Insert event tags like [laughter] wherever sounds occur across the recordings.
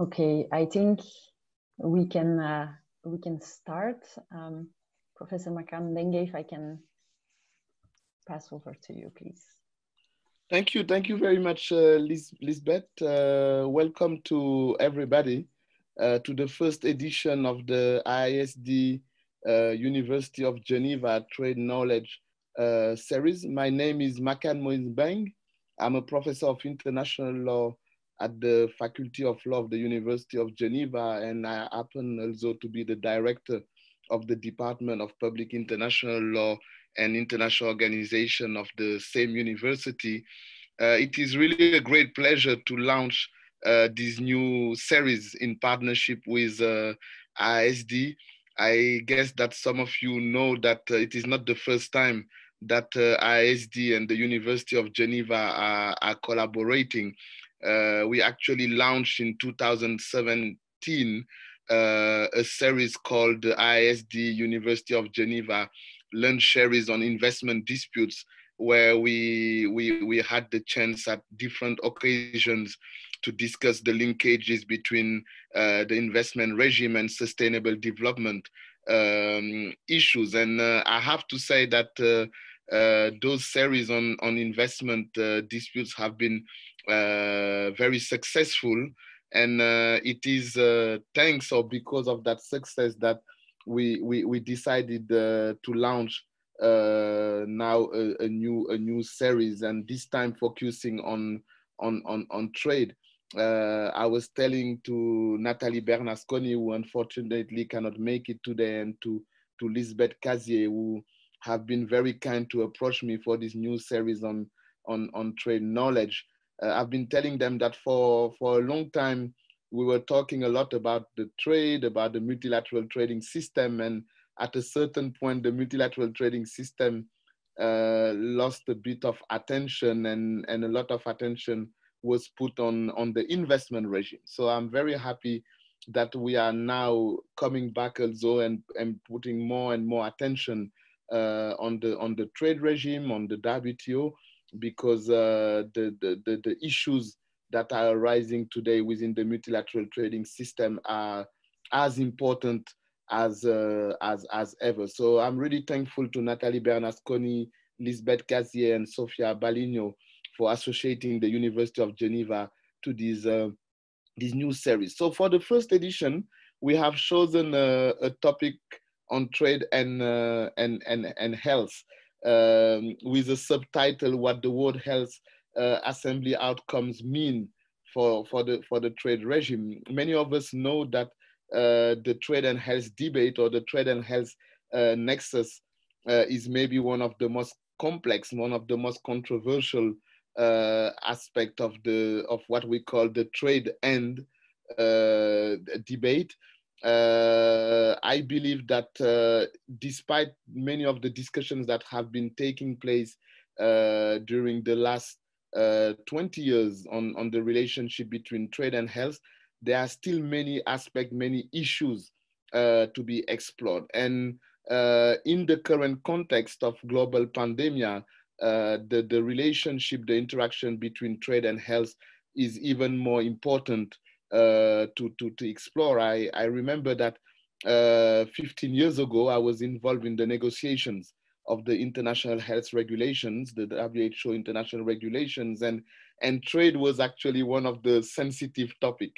Okay, I think we can uh, we can start. Um, Professor Makane Mbengue, if I can pass over to you, please. Thank you. Thank you very much, uh, Liz, Lisbeth. Uh, welcome to everybody uh, to the first edition of the IISD uh, University of Geneva Trade Knowledge uh, series. My name is Makane Moïse Mbengue. I'm a professor of international law at the Faculty of Law of the University of Geneva, and I happen also to be the director of the Department of Public International Law and International Organization of the same university. Uh, it is really a great pleasure to launch uh, this new series in partnership with uh, IISD. I guess that some of you know that uh, it is not the first time that uh, IISD and the University of Geneva are, are collaborating uh, we actually launched in 2017 uh, a series called the IISD University of Geneva Lunch Series on Investment Disputes, where we, we, we had the chance at different occasions to discuss the linkages between uh, the investment regime and sustainable development um, issues. And uh, I have to say that uh, those series on, on investment uh, disputes have been uh, very successful. And uh, it is uh, thanks or because of that success that we, we, we decided to launch now a, a, new a new series and this time focusing on on on, on trade. I was telling to Nathalie Bernasconi, who unfortunately cannot make it today, and to, to Lisbeth Casier, who have been very kind to approach me for this new series on, on, on trade knowledge uh, I've been telling them that for, for a long time, we were talking a lot about the trade, about the multilateral trading system. And at a certain point, the multilateral trading system uh, lost a bit of attention and, and a lot of attention was put on, on the investment regime. So I'm very happy that we are now coming back also and, and putting more and more attention uh, on, the, on the trade regime, on the WTO, because uh, the, the, the, the, issues that are arising today within the multilateral trading system are as important as, uh, as, as ever. So I'm really thankful to Nathalie Bernasconi, Lisbeth Casier, and Sofia Baliño for associating the University of Geneva to this, uh, this new series. So for the first edition, we have chosen a, a topic on trade and, uh, and, and, and health um, with a subtitle what the World Health uh, Assembly outcomes mean for, for, the, for the trade regime. Many of us know that uh, the trade and health debate or the trade and health uh, nexus uh, is maybe one of the most complex, one of the most controversial uh, aspect of the of what we call the trade and debate uh, I believe that uh, despite many of the discussions that have been taking place uh, during the last uh, 20 years on, on the relationship between trade and health, there are still many aspects, many issues uh, to be explored. And uh, in the current context of global pandemia, the, the relationship, the interaction between trade and health is even more important uh, to, to, to explore. I, I remember that uh, 15 years ago, I was involved in the negotiations of the international health regulations, the WHO international regulations, and, and trade was actually one of the sensitive topic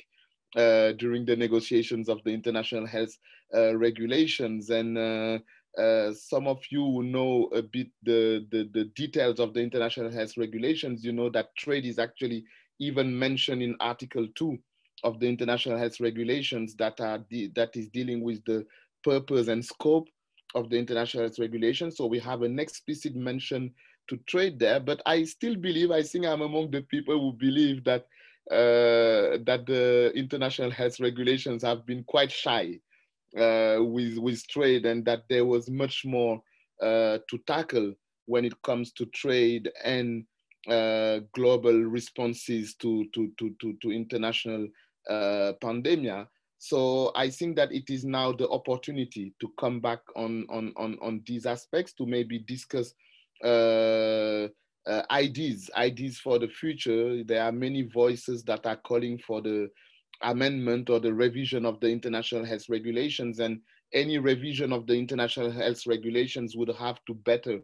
uh, during the negotiations of the international health uh, regulations. And uh, some of you know a bit the, the, the, details of the international health regulations, you know that trade is actually even mentioned in Article 2 of the international health regulations that are that is dealing with the purpose and scope of the international health regulations. So we have an explicit mention to trade there, but I still believe, I think I'm among the people who believe that uh, that the international health regulations have been quite shy uh, with, with trade and that there was much more uh, to tackle when it comes to trade and uh, global responses to, to, to, to, to international uh, pandemia. So I think that it is now the opportunity to come back on, on, on, on these aspects to maybe discuss uh, uh, ideas, ideas for the future. There are many voices that are calling for the amendment or the revision of the international health regulations and any revision of the international health regulations would have to better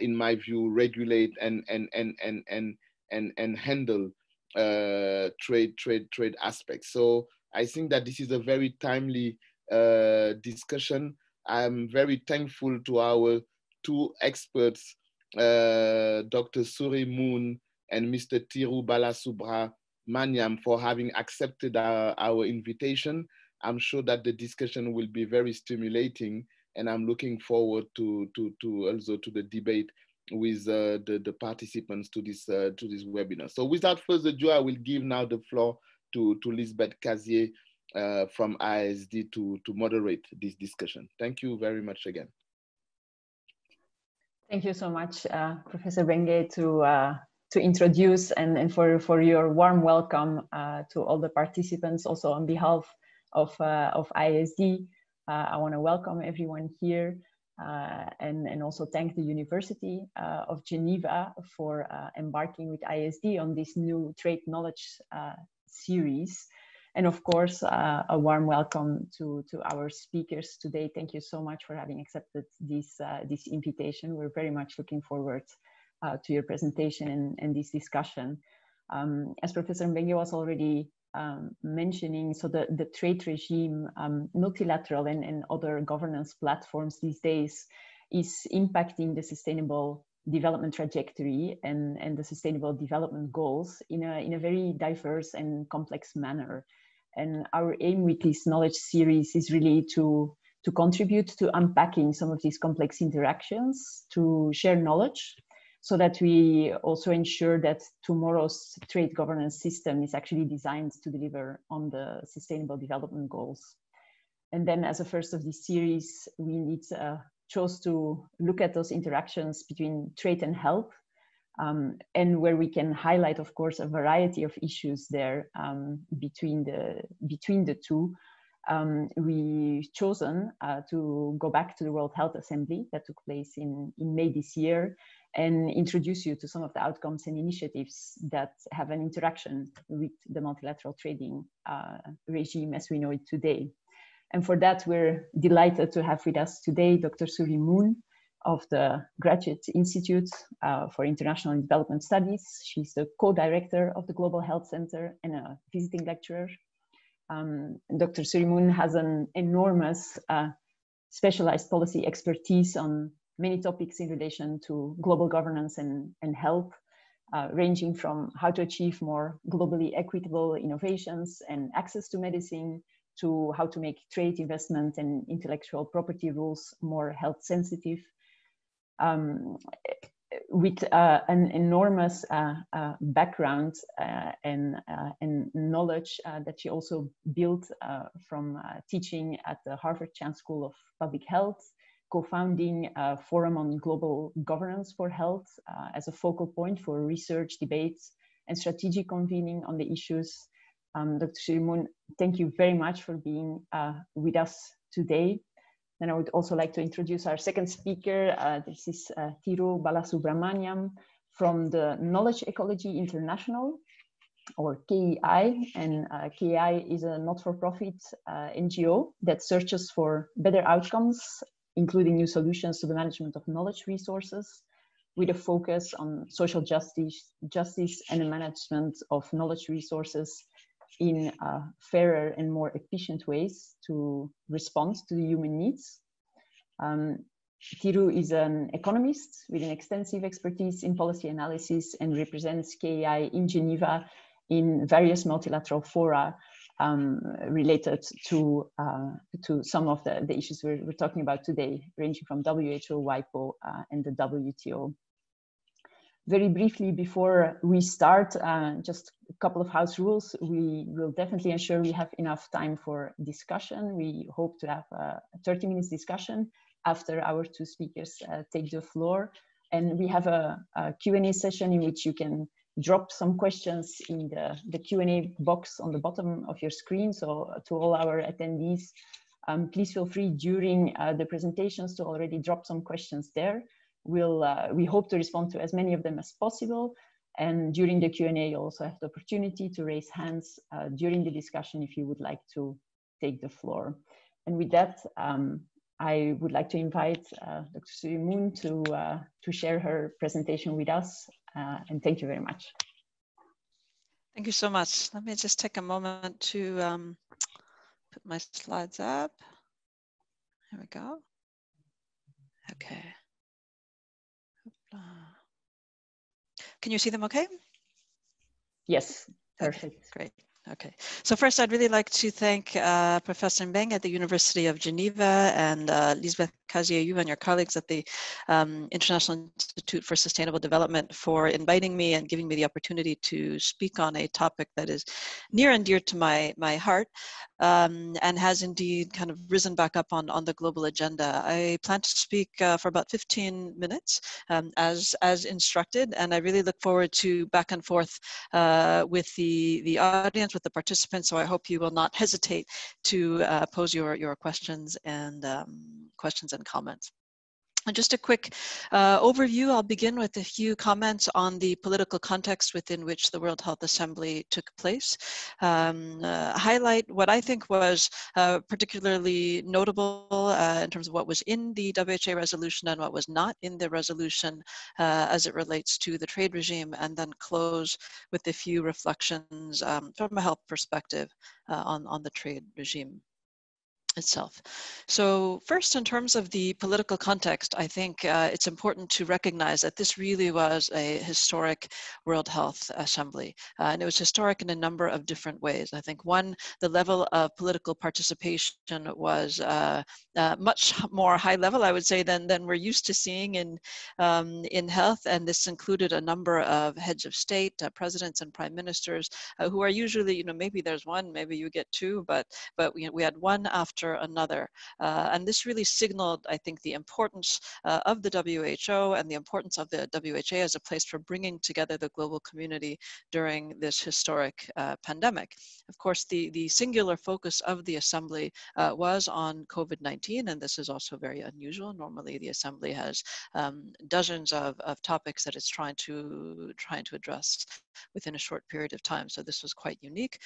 in my view regulate and and and and and and, and handle uh, trade trade trade aspects so i think that this is a very timely uh, discussion i'm very thankful to our two experts uh, dr suerie moon and mr tiru balasubra Manyam for having accepted our, our invitation. I'm sure that the discussion will be very stimulating and I'm looking forward to, to, to also to the debate with uh, the, the participants to this, uh, to this webinar. So without further ado, I will give now the floor to, to Lisbeth Casier uh, from ISD to, to moderate this discussion. Thank you very much again. Thank you so much, uh, Professor Mbengue, to uh, to introduce and, and for, for your warm welcome uh, to all the participants. Also on behalf of, of IISD, uh, I want to welcome everyone here and, and also thank the University uh, of Geneva for uh, embarking with ISD on this new trade knowledge series. And of course, a warm welcome to, to our speakers today. Thank you so much for having accepted this, this invitation. We're very much looking forward uh, to your presentation and, and this discussion. Um, as Professor Mbengue was already um, mentioning, so the, the trade regime, um, multilateral and, and other governance platforms these days is impacting the sustainable development trajectory and, and the sustainable development goals in a, in a very diverse and complex manner. And our aim with this knowledge series is really to, to contribute to unpacking some of these complex interactions, to share knowledge so that we also ensure that tomorrow's trade governance system is actually designed to deliver on the sustainable development goals. And then as a first of this series, we need uh, chose to look at those interactions between trade and health um, and where we can highlight, of course, a variety of issues there um, between, the, between the two. Um, we chosen uh, to go back to the World Health Assembly that took place in, in May this year and introduce you to some of the outcomes and initiatives that have an interaction with the multilateral trading uh, regime as we know it today. And for that, we're delighted to have with us today Dr. Suerie Moon of the Graduate Institute uh, for International Development Studies. She's the co-director of the Global Health Center and a visiting lecturer. Um, Dr. Suerie Moon has an enormous uh, specialized policy expertise on many topics in relation to global governance and, and health, uh, ranging from how to achieve more globally equitable innovations and access to medicine to how to make trade investment and intellectual property rules more health sensitive. Um, with uh, an enormous uh, uh, background uh, and, uh, and knowledge uh, that she also built from teaching at the Harvard Chan School of Public Health co-founding a forum on global governance for health uh, as a focal point for research, debates, and strategic convening on the issues. Um, Dr. Suerie Moon, thank you very much for being uh, with us today. And I would also like to introduce our second speaker. Uh, this is uh, Thiru Balasubramaniam from the Knowledge Ecology International, or KEI. And uh, KEI is a not-for-profit uh, NGO that searches for better outcomes including new solutions to the management of knowledge resources with a focus on social justice, justice and the management of knowledge resources in uh, fairer and more efficient ways to respond to the human needs. Um, Thiru is an economist with an extensive expertise in policy analysis and represents KEI in Geneva in various multilateral fora um, related to uh, to some of the, the issues we're, we're, talking about today, ranging from WHO, WIPO, uh, and the WTO. Very briefly, before we start, uh, just a couple of house rules. We will definitely ensure we have enough time for discussion. We hope to have a 30 minutes discussion after our two speakers uh, take the floor. And we have a, a Q&A session in which you can drop some questions in the, the Q&A box on the bottom of your screen. So to all our attendees, um, please feel free during uh, the presentations to already drop some questions there. We'll, uh, we hope to respond to as many of them as possible. And during the Q&A, you also have the opportunity to raise hands uh, during the discussion if you would like to take the floor. And with that, um, I would like to invite uh, Dr. Sue Moon to, uh, to share her presentation with us. Uh, and thank you very much. Thank you so much. Let me just take a moment to um, put my slides up. There we go. Okay. Can you see them okay? Yes, perfect. Okay, great. Okay, so first I'd really like to thank uh, Professor Mbengue at the University of Geneva and uh, Lisbeth Casier, you and your colleagues at the um, International Institute for Sustainable Development for inviting me and giving me the opportunity to speak on a topic that is near and dear to my, my heart um, and has indeed kind of risen back up on, on the global agenda. I plan to speak uh, for about 15 minutes um, as, as instructed, and I really look forward to back and forth uh, with the, the audience, with the participants, so I hope you will not hesitate to uh, pose your, your questions and um, questions and comments. And just a quick uh, overview, I'll begin with a few comments on the political context within which the World Health Assembly took place. Um, uh, highlight what I think was uh, particularly notable uh, in terms of what was in the WHA resolution and what was not in the resolution uh, as it relates to the trade regime, and then close with a few reflections um, from a health perspective uh, on, on the trade regime itself. So first, in terms of the political context, I think uh, it's important to recognize that this really was a historic World Health Assembly. Uh, and it was historic in a number of different ways. I think one, the level of political participation was uh, uh much more high level, I would say, than, than we're used to seeing in, um, in health. And this included a number of heads of state, uh, presidents and prime ministers, uh, who are usually, you know, maybe there's one, maybe you get two, but, but we, we had one after after another. Uh, and this really signaled, I think, the importance uh, of the WHO and the importance of the WHA as a place for bringing together the global community during this historic uh, pandemic. Of course, the, the singular focus of the Assembly uh, was on COVID-19, and this is also very unusual. Normally, the Assembly has um, dozens of, of topics that it's trying to, trying to address within a short period of time. So this was quite unique.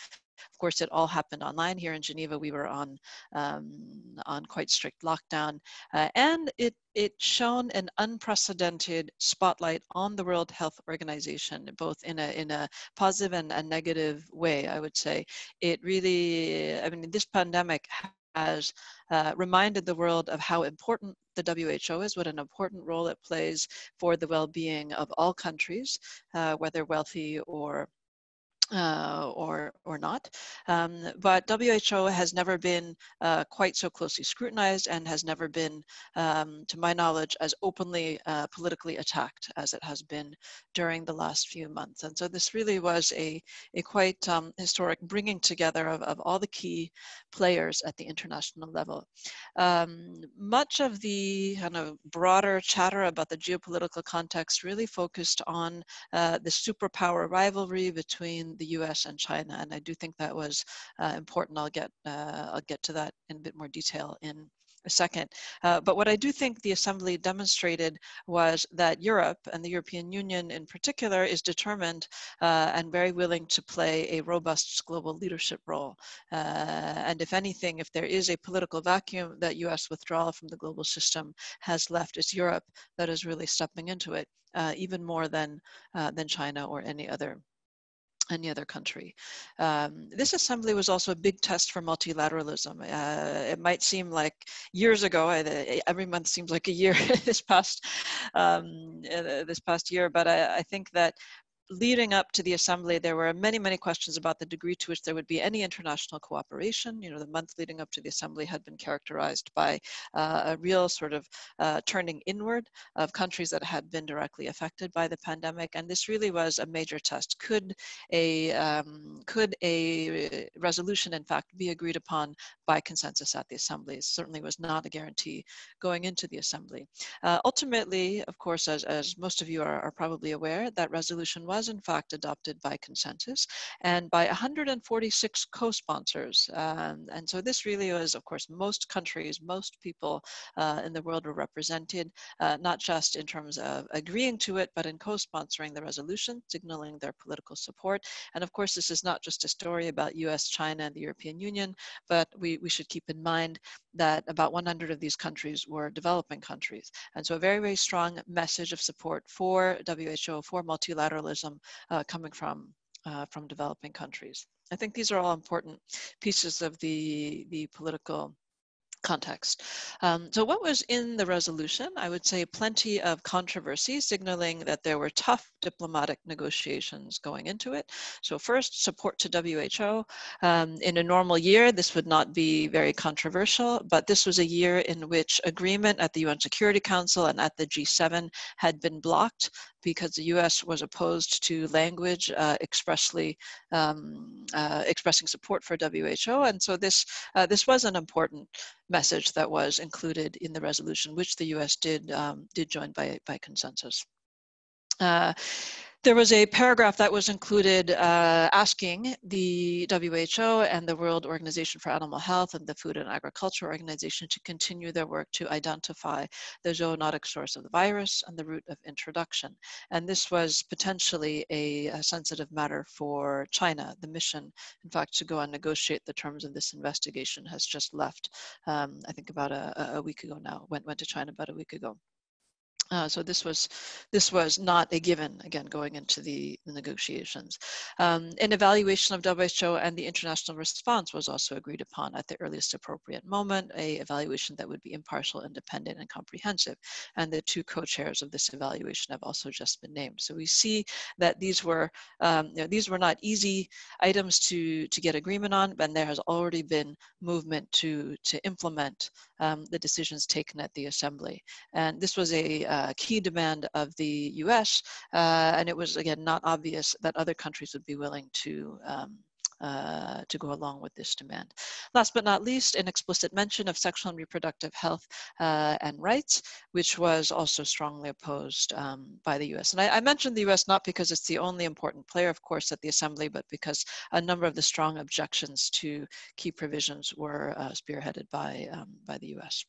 Of course, it all happened online here in Geneva. We were on um, on quite strict lockdown, uh, and it it shone an unprecedented spotlight on the World Health Organization, both in a in a positive and a negative way. I would say it really. I mean, this pandemic has uh, reminded the world of how important the WHO is, what an important role it plays for the well-being of all countries, uh, whether wealthy or uh, or or not. Um, but WHO has never been uh, quite so closely scrutinized and has never been, um, to my knowledge, as openly uh, politically attacked as it has been during the last few months. And so this really was a, a quite um, historic bringing together of, of all the key players at the international level. Um, much of the kind of broader chatter about the geopolitical context really focused on uh, the superpower rivalry between the U.S. and China, and I do think that was uh, important. I'll get uh, I'll get to that in a bit more detail in a second. Uh, but what I do think the Assembly demonstrated was that Europe and the European Union in particular is determined uh, and very willing to play a robust global leadership role. Uh, and if anything, if there is a political vacuum that US withdrawal from the global system has left, it's Europe that is really stepping into it, uh, even more than, uh, than China or any other any other country. Um, this assembly was also a big test for multilateralism. Uh, it might seem like years ago, every month seems like a year [laughs] this past um, uh, this past year, but I, I think that leading up to the assembly, there were many, many questions about the degree to which there would be any international cooperation. You know, the month leading up to the assembly had been characterized by uh, a real sort of uh, turning inward of countries that had been directly affected by the pandemic. And this really was a major test. Could a, um, could a resolution, in fact, be agreed upon by consensus at the assembly? It certainly was not a guarantee going into the assembly. Uh, ultimately, of course, as, as most of you are, are probably aware, that resolution was was in fact adopted by consensus and by 146 co-sponsors. Um, and so this really was, of course, most countries, most people uh, in the world were represented, uh, not just in terms of agreeing to it, but in co-sponsoring the resolution, signaling their political support. And of course, this is not just a story about US, China, and the European Union, but we, we should keep in mind that about 100 of these countries were developing countries. And so a very, very strong message of support for WHO, for multilateralism uh, coming from, uh, from developing countries. I think these are all important pieces of the, the political context. Um, so what was in the resolution? I would say plenty of controversy, signaling that there were tough diplomatic negotiations going into it. So first, support to WHO. Um, in a normal year, this would not be very controversial, but this was a year in which agreement at the UN Security Council and at the G7 had been blocked because the U.S. was opposed to language uh, expressly um, uh, expressing support for WHO, and so this uh, this was an important message that was included in the resolution, which the U.S. did um, did join by by consensus. Uh, there was a paragraph that was included uh, asking the WHO and the World Organization for Animal Health and the Food and Agriculture Organization to continue their work to identify the zoonotic source of the virus and the route of introduction. And this was potentially a, a sensitive matter for China. The mission, in fact, to go and negotiate the terms of this investigation has just left, um, I think about a, a week ago now, went, went to China about a week ago. Uh, so this was this was not a given again going into the, the negotiations. Um, an evaluation of WHO and the international response was also agreed upon at the earliest appropriate moment. A evaluation that would be impartial, independent, and comprehensive. And the two co-chairs of this evaluation have also just been named. So we see that these were um, you know, these were not easy items to to get agreement on, but there has already been movement to to implement um, the decisions taken at the assembly. And this was a uh, uh, key demand of the US, uh, and it was again not obvious that other countries would be willing to um, uh, to go along with this demand. Last but not least, an explicit mention of sexual and reproductive health uh, and rights, which was also strongly opposed um, by the US. And I, I, mentioned the US not because it's the only important player, of course, at the Assembly, but because a number of the strong objections to key provisions were uh, spearheaded by, um, by the US.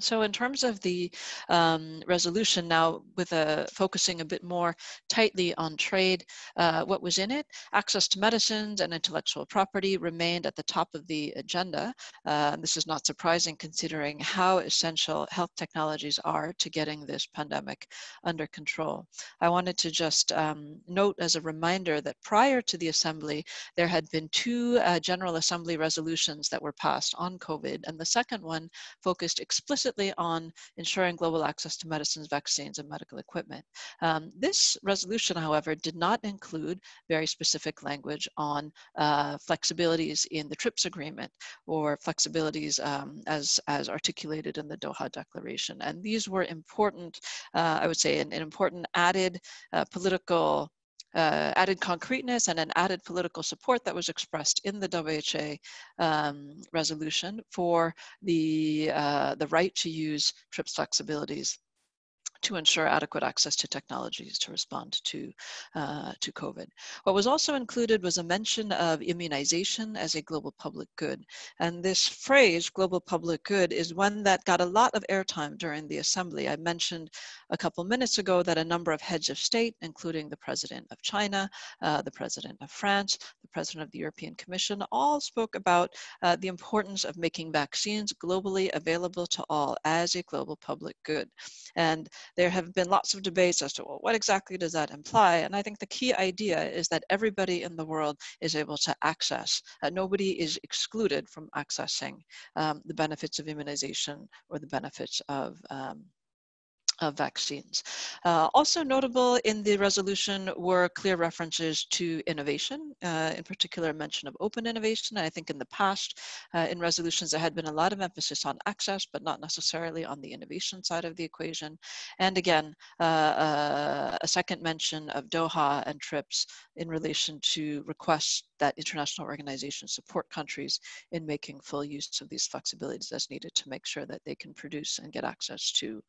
So in terms of the um, resolution now with a focusing a bit more tightly on trade, uh, what was in it? Access to medicines and intellectual property remained at the top of the agenda. Uh, this is not surprising considering how essential health technologies are to getting this pandemic under control. I wanted to just um, note as a reminder that prior to the assembly, there had been two uh, General Assembly resolutions that were passed on COVID, and the second one focused explicitly explicitly on ensuring global access to medicines, vaccines, and medical equipment. Um, this resolution, however, did not include very specific language on uh, flexibilities in the TRIPS agreement or flexibilities um, as, as articulated in the Doha Declaration. And these were important, uh, I would say, an, an important added uh, political uh, added concreteness and an added political support that was expressed in the WHA um, resolution for the, uh, the right to use TRIPS flexibilities to ensure adequate access to technologies to respond to, uh, to COVID. What was also included was a mention of immunization as a global public good. And this phrase, global public good, is one that got a lot of airtime during the assembly. I mentioned a couple minutes ago that a number of heads of state, including the president of China, uh, the president of France, the president of the European Commission, all spoke about uh, the importance of making vaccines globally available to all as a global public good. And there have been lots of debates as to well, what exactly does that imply? And I think the key idea is that everybody in the world is able to access, uh, nobody is excluded from accessing um, the benefits of immunization or the benefits of um, of vaccines. Uh, also notable in the resolution were clear references to innovation, uh, in particular mention of open innovation. I think in the past, uh, in resolutions, there had been a lot of emphasis on access, but not necessarily on the innovation side of the equation. And again, uh, uh, a second mention of Doha and TRIPS in relation to requests that international organizations support countries in making full use of these flexibilities as needed to make sure that they can produce and get access to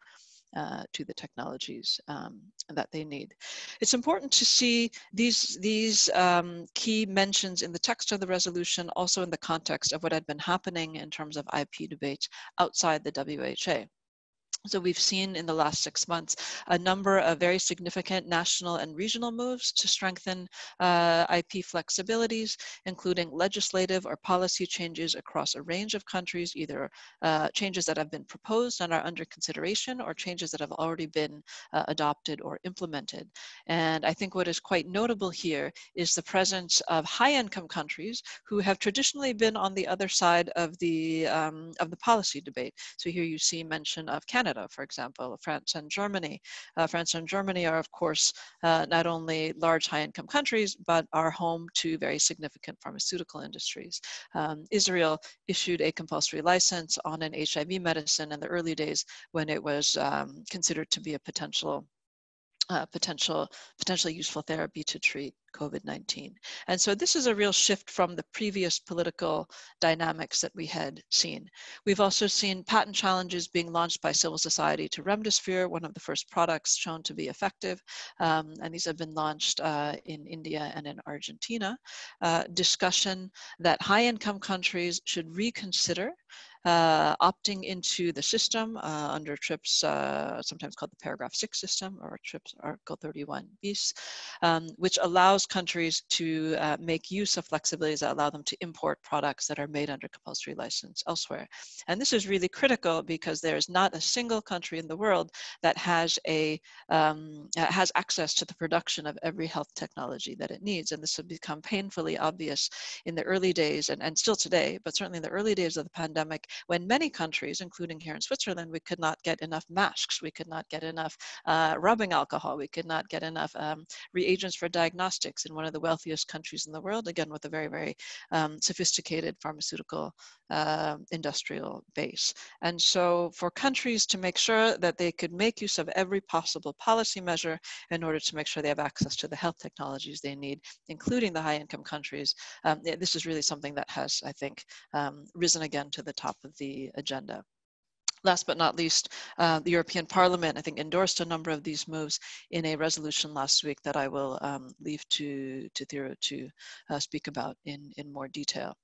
uh, to the technologies um, that they need. It's important to see these, these um, key mentions in the text of the resolution, also in the context of what had been happening in terms of IP debates outside the WHA. So we've seen in the last six months a number of very significant national and regional moves to strengthen uh, IP flexibilities, including legislative or policy changes across a range of countries, either uh, changes that have been proposed and are under consideration or changes that have already been uh, adopted or implemented. And I think what is quite notable here is the presence of high income countries who have traditionally been on the other side of the, um, of the policy debate. So here you see mention of Canada Canada, for example, France and Germany. Uh, France and Germany are, of course, uh, not only large high-income countries, but are home to very significant pharmaceutical industries. Um, Israel issued a compulsory license on an HIV medicine in the early days when it was um, considered to be a potential uh, potential potentially useful therapy to treat COVID-19. And so this is a real shift from the previous political dynamics that we had seen. We've also seen patent challenges being launched by civil society to Remdesivir, one of the first products shown to be effective. Um, and these have been launched uh, in India and in Argentina. Uh, discussion that high income countries should reconsider uh, opting into the system uh, under TRIPS, uh, sometimes called the paragraph six system or TRIPS Article 31 bis, um, which allows countries to uh, make use of flexibilities that allow them to import products that are made under compulsory license elsewhere. And this is really critical because there is not a single country in the world that has a um, has access to the production of every health technology that it needs. And this has become painfully obvious in the early days and, and still today, but certainly in the early days of the pandemic when many countries, including here in Switzerland, we could not get enough masks, we could not get enough uh, rubbing alcohol, we could not get enough um, reagents for diagnostics in one of the wealthiest countries in the world, again, with a very, very um, sophisticated pharmaceutical uh, industrial base. And so for countries to make sure that they could make use of every possible policy measure in order to make sure they have access to the health technologies they need, including the high income countries, um, this is really something that has, I think, um, risen again to the top the agenda. Last but not least, uh, the European Parliament, I think, endorsed a number of these moves in a resolution last week that I will um, leave to, to Thiru to uh, speak about in, in more detail.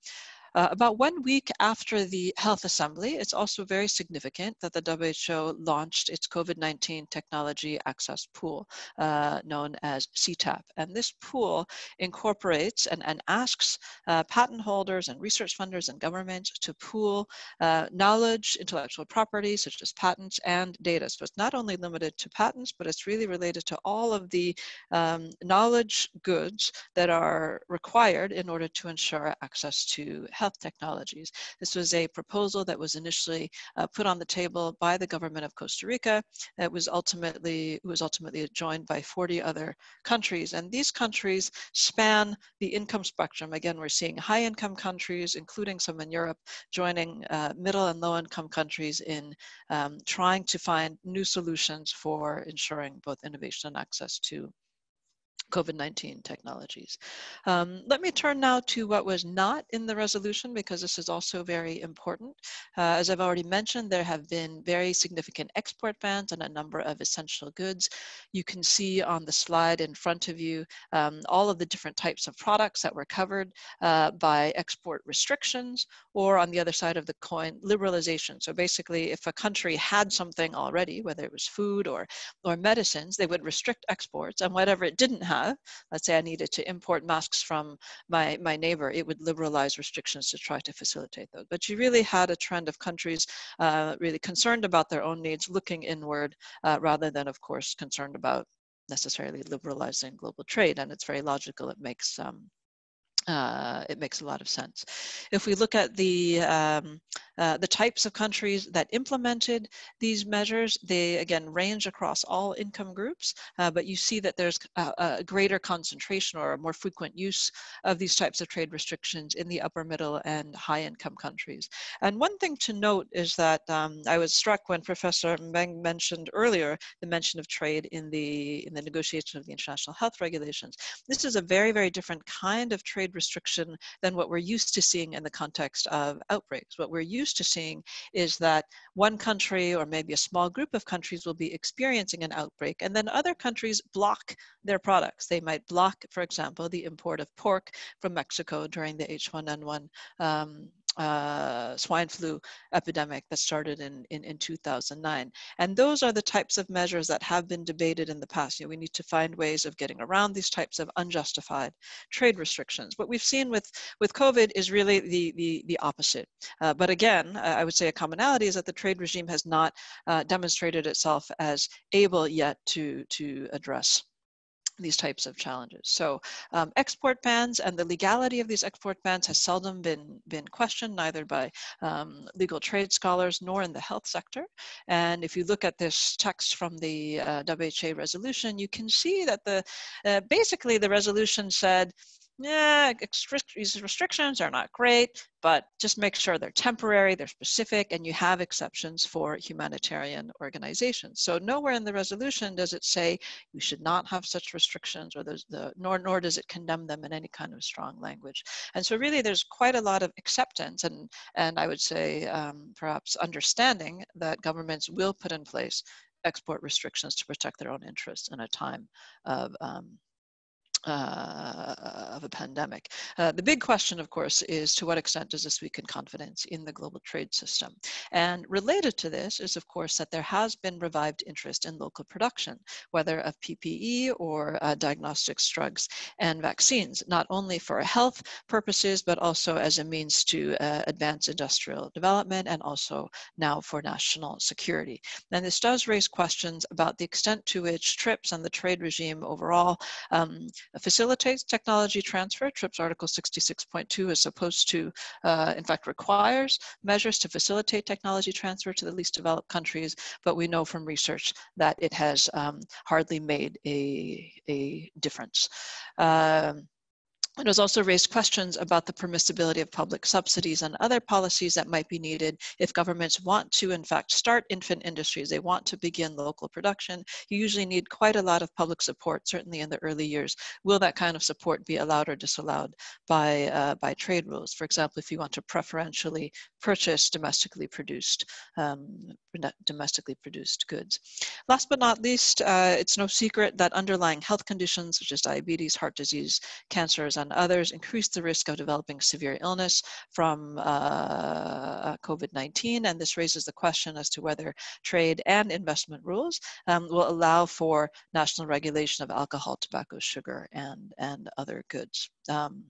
Uh, about one week after the Health Assembly, it's also very significant that the WHO launched its COVID-19 Technology Access Pool, uh, known as CTAP. And this pool incorporates and, and asks uh, patent holders and research funders and governments to pool uh, knowledge, intellectual property, such as patents and data. So it's not only limited to patents, but it's really related to all of the um, knowledge goods that are required in order to ensure access to health technologies. This was a proposal that was initially uh, put on the table by the government of Costa Rica that was ultimately was ultimately joined by 40 other countries. And these countries span the income spectrum. Again, we're seeing high income countries, including some in Europe, joining uh, middle and low income countries in um, trying to find new solutions for ensuring both innovation and access to COVID-19 technologies. Um, let me turn now to what was not in the resolution because this is also very important. Uh, as I've already mentioned, there have been very significant export bans on a number of essential goods. You can see on the slide in front of you um, all of the different types of products that were covered uh, by export restrictions or on the other side of the coin, liberalization. So basically, if a country had something already, whether it was food or, or medicines, they would restrict exports and whatever it didn't have have, let's say I needed to import masks from my, my neighbor, it would liberalize restrictions to try to facilitate those. But you really had a trend of countries uh, really concerned about their own needs, looking inward, uh, rather than, of course, concerned about necessarily liberalizing global trade. And it's very logical. It makes um, uh, it makes a lot of sense. If we look at the um, uh, the types of countries that implemented these measures, they again range across all income groups, uh, but you see that there's a, a, greater concentration or a more frequent use of these types of trade restrictions in the upper middle and high income countries. And one thing to note is that um, I was struck when Professor Mbengue mentioned earlier the mention of trade in the in the negotiation of the international health regulations. This is a very, very different kind of trade restriction than what we're used to seeing in the context of outbreaks. What we're used used to seeing is that one country or maybe a small group of countries will be experiencing an outbreak and then other countries block their products. They might block, for example, the import of pork from Mexico during the H1N1 um, uh, swine flu epidemic that started in, in, in 2009. And those are the types of measures that have been debated in the past. You know, we need to find ways of getting around these types of unjustified trade restrictions. What we've seen with, with COVID is really the, the, the opposite. Uh, but again, I would say a commonality is that the trade regime has not uh, demonstrated itself as able yet to, to address these types of challenges. So um, export bans and the legality of these export bans has seldom been, been questioned, neither by um, legal trade scholars nor in the health sector. And if you look at this text from the uh, WHA resolution, you can see that the uh, basically the resolution said, yeah, these restrictions are not great, but just make sure they're temporary, they're specific, and you have exceptions for humanitarian organizations. So nowhere in the resolution does it say you should not have such restrictions, or there's the nor nor does it condemn them in any kind of strong language. And so really, there's quite a lot of acceptance and and I would say um, perhaps understanding that governments will put in place export restrictions to protect their own interests in a time of um, uh, of a pandemic. Uh, the big question, of course, is to what extent does this weaken confidence in the global trade system? And related to this is, of course, that there has been revived interest in local production, whether of PPE or uh, diagnostics, drugs, and vaccines, not only for health purposes, but also as a means to uh, advance industrial development and also now for national security. And this does raise questions about the extent to which TRIPS and the trade regime overall um, facilitates technology transfer. TRIPS Article 66.2 is supposed to, uh, in fact, requires measures to facilitate technology transfer to the least developed countries, but we know from research that it has um, hardly made a, a difference. Um, it has also raised questions about the permissibility of public subsidies and other policies that might be needed if governments want to, in fact, start infant industries. They want to begin local production. You usually need quite a lot of public support, certainly in the early years. Will that kind of support be allowed or disallowed by, uh, by trade rules? For example, if you want to preferentially purchase domestically produced, um, domestically produced goods. Last but not least, uh, it's no secret that underlying health conditions such as diabetes, heart disease, cancers, and others increase the risk of developing severe illness from uh, uh COVID-19. And this raises the question as to whether trade and investment rules um, will allow for national regulation of alcohol, tobacco, sugar, and, and other goods. Um,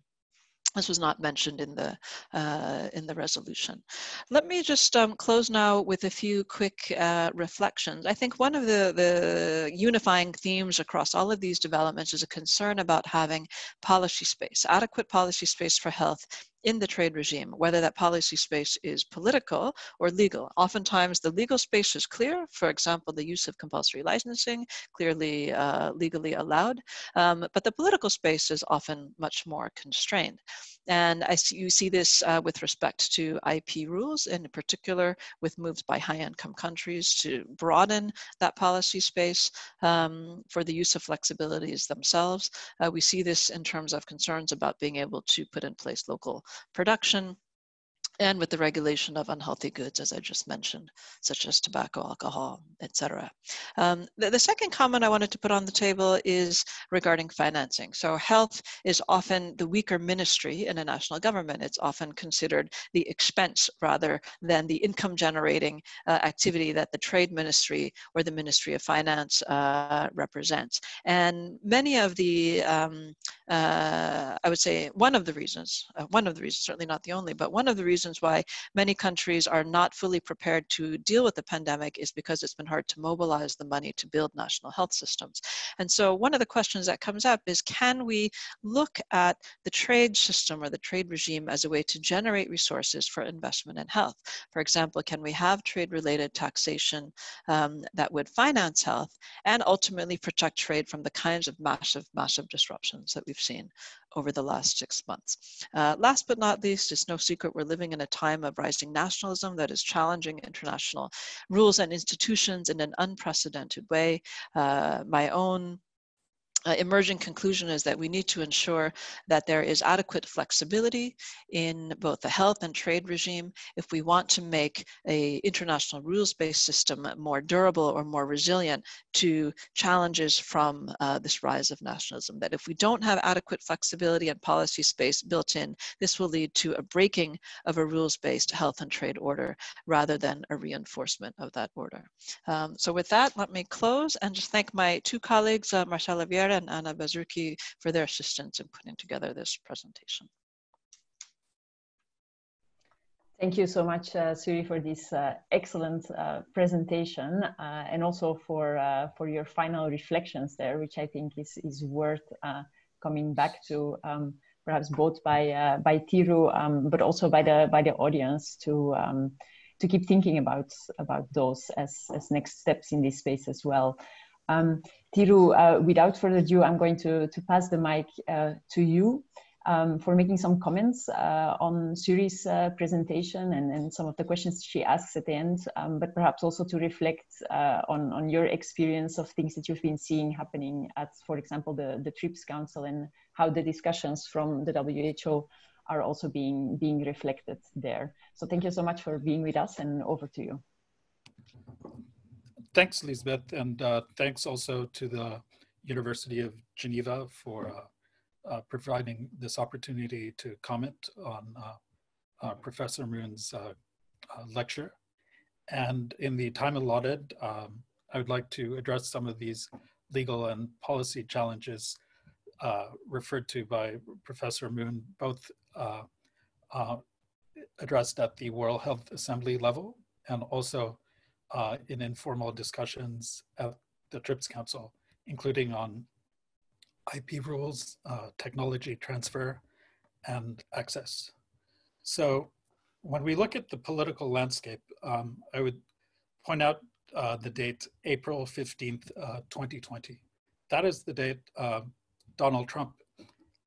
this was not mentioned in the uh, in the resolution. Let me just um, close now with a few quick uh, reflections. I think one of the, the unifying themes across all of these developments is a concern about having policy space, adequate policy space for health in the trade regime, whether that policy space is political or legal. Oftentimes the legal space is clear, for example, the use of compulsory licensing, clearly uh, legally allowed, um, but the political space is often much more constrained. And I see, you see this uh, with respect to IP rules, in particular with moves by high income countries to broaden that policy space um, for the use of flexibilities themselves. Uh, we see this in terms of concerns about being able to put in place local production and with the regulation of unhealthy goods, as I just mentioned, such as tobacco, alcohol, etc. Um, the, the, second comment I wanted to put on the table is regarding financing. So health is often the weaker ministry in a national government. It's often considered the expense rather than the income generating uh, activity that the trade ministry or the Ministry of Finance uh, represents. And many of the, um, uh, I would say one of the reasons, uh, one of the reasons, certainly not the only, but one of the reasons reasons why many countries are not fully prepared to deal with the pandemic is because it's been hard to mobilize the money to build national health systems. And so one of the questions that comes up is can we look at the trade system or the trade regime as a way to generate resources for investment in health? For example, can we have trade related taxation um, that would finance health and ultimately protect trade from the kinds of massive, massive disruptions that we've seen over the last six months. Uh, last but not least, it's no secret we're living in a time of rising nationalism that is challenging international rules and institutions in an unprecedented way. Uh, my own uh, emerging conclusion is that we need to ensure that there is adequate flexibility in both the health and trade regime if we want to make a international rules-based system more durable or more resilient to challenges from uh, this rise of nationalism. That if we don't have adequate flexibility and policy space built in, this will lead to a breaking of a rules-based health and trade order rather than a reinforcement of that order. Um, so with that, let me close and just thank my two colleagues, uh, Marcela Vieira and Anna Bazurki for their assistance in putting together this presentation. Thank you so much, uh, Suerie, for this uh, excellent uh, presentation uh, and also for, uh, for your final reflections there, which I think is, is worth uh, coming back to, um, perhaps both by, by Thiru, um, but also by the, by the audience to, um, to keep thinking about, about those as, as next steps in this space as well. Um, Thiru, uh, without further ado, I'm going to, to pass the mic uh, to you um, for making some comments uh, on Suerie's uh, presentation and, and some of the questions she asks at the end, um, but perhaps also to reflect uh, on, on your experience of things that you've been seeing happening at, for example, the, the TRIPS Council and how the discussions from the WHO are also being, being reflected there. So thank you so much for being with us and over to you thanks, Liesbeth, and uh, thanks also to the University of Geneva for uh, uh, providing this opportunity to comment on uh, uh, Professor Moon's uh, lecture. And in the time allotted, um, I would like to address some of these legal and policy challenges referred to by Professor Moon, both addressed at the World Health Assembly level and also uh, in informal discussions at the TRIPS Council, including on IP rules, uh, technology transfer, and access. So when we look at the political landscape, um, I would point out uh, the date April 15th, uh, 2020. That is the date um, Donald Trump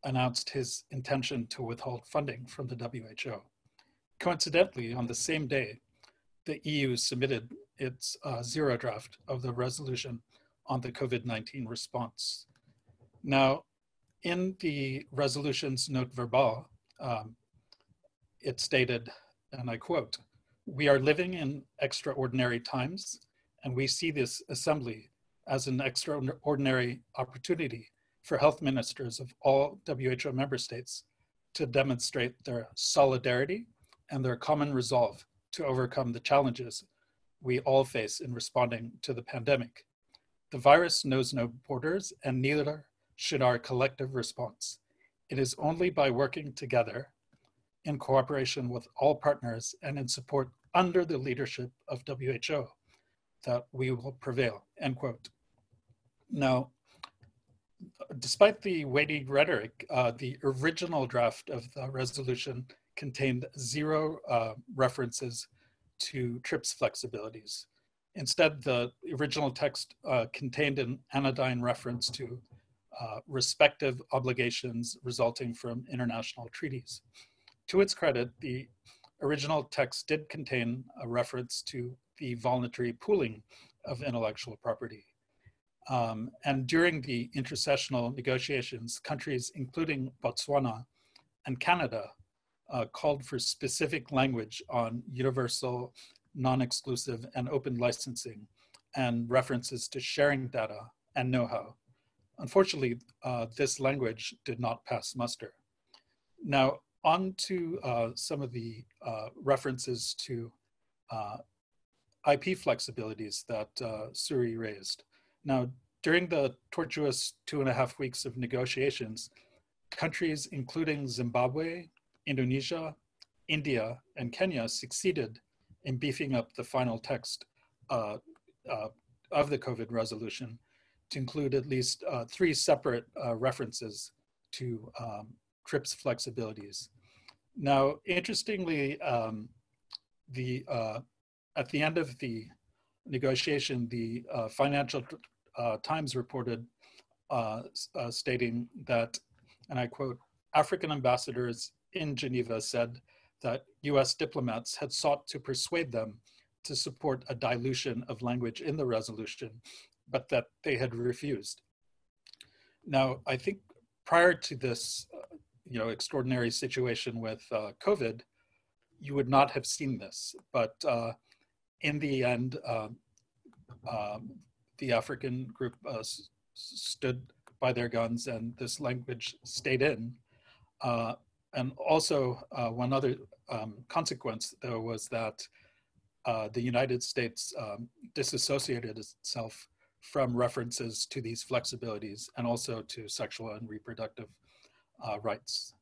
announced his intention to withhold funding from the WHO. Coincidentally, on the same day, the EU submitted its uh, zero draft of the resolution on the COVID-19 response. Now, in the resolution's note verbale, um, it stated, and I quote, we are living in extraordinary times, and we see this assembly as an extraordinary opportunity for health ministers of all WHO member states to demonstrate their solidarity and their common resolve to overcome the challenges we all face in responding to the pandemic. The virus knows no borders, and neither should our collective response. It is only by working together in cooperation with all partners and in support under the leadership of WHO that we will prevail, end quote. Now, despite the weighty rhetoric, uh, the original draft of the resolution contained zero uh, references to TRIPS flexibilities. Instead, the original text uh, contained an anodyne reference to uh, respective obligations resulting from international treaties. To its credit, the original text did contain a reference to the voluntary pooling of intellectual property. Um, and during the intersessional negotiations, countries including Botswana and Canada uh, called for specific language on universal, non-exclusive, and open licensing, and references to sharing data and know-how. Unfortunately, uh, this language did not pass muster. Now, on to uh, some of the uh, references to uh, IP flexibilities that uh, Suerie raised. Now, during the tortuous two and a half weeks of negotiations, countries including Zimbabwe, Indonesia, India, and Kenya succeeded in beefing up the final text uh, uh, of the COVID resolution to include at least uh, three separate uh, references to um, TRIPS flexibilities. Now, interestingly, um, the uh, at the end of the negotiation, the uh, Financial Times reported stating that, and I quote, African ambassadors in Geneva said that US diplomats had sought to persuade them to support a dilution of language in the resolution, but that they had refused. now, I think prior to this, uh, you know, extraordinary situation with uh, COVID, you would not have seen this. But uh, in the end, um, um the African group uh, stood by their guns and this language stayed in. And also uh, one other um, consequence though was that uh, the United States um, disassociated itself from references to these flexibilities and also to sexual and reproductive uh, rights.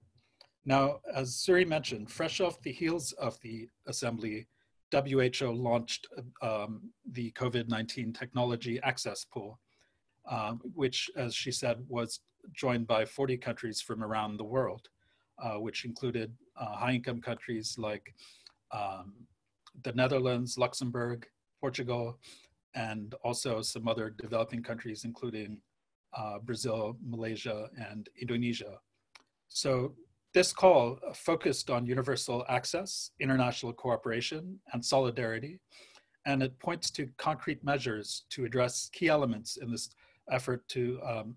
Now, as Suerie mentioned, fresh off the heels of the assembly, WHO launched um, the COVID-19 technology access pool, um, which, as she said, was joined by 40 countries from around the world, uh, which included uh, high-income countries like um, the Netherlands, Luxembourg, Portugal, and also some other developing countries, including uh, Brazil, Malaysia, and Indonesia. So this call focused on universal access, international cooperation, and solidarity, and it points to concrete measures to address key elements in this effort to um,